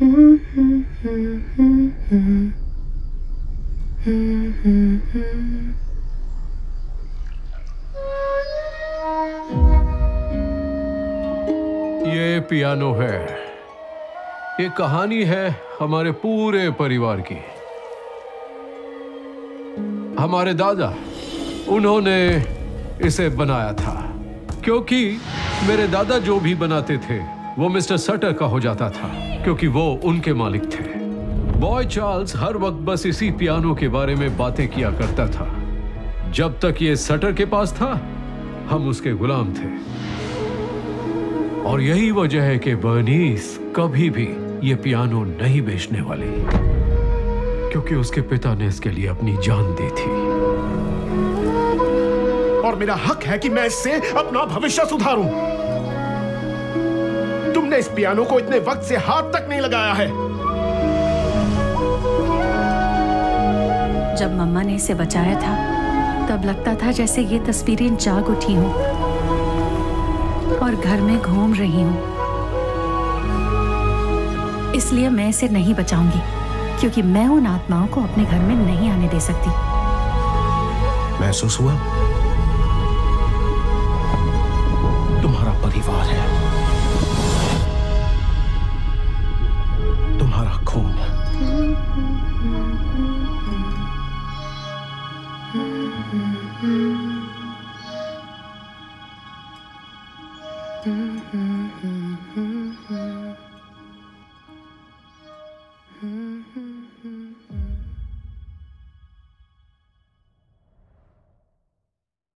ये पियानो है। ये कहानी है हमारे पूरे परिवार की। हमारे दादा, उन्होंने इसे बनाया था, क्योंकि मेरे दादा जो भी बनाते थे वो मिस्टर सटर का हो जाता था, क्योंकि वो उनके मालिक थे। बॉय चार्ल्स हर वक्त बस इसी पियानो के बारे में बातें किया करता था। जब तक ये सटर के पास था, हम उसके गुलाम थे। और यही वजह है कि बर्नीस कभी भी ये पियानो नहीं बेचने वाली, क्योंकि उसके पिता ने इसके लिए अपनी जान दी थी। और मेरा हक है कि मैं इससे अपना भविष्य सुधारूं। तुमने इस पियानो को इतने वक्त से हाथ तक नहीं लगाया है। जब मम्मा ने इसे बचाया था तब लगता था जैसे ये तस्वीरें जाग उठी हों और घर में घूम रही हूँ। इसलिए मैं इसे नहीं बचाऊँगी क्योंकि मैं उन आत्माओं को अपने घर में नहीं आने दे सकती। महसूस हुआ? Mm-hmm. mm-hmm. mm-hmm. mm-hmm.